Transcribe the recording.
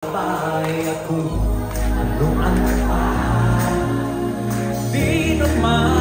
Bahay ako, ano ang paan? Di naman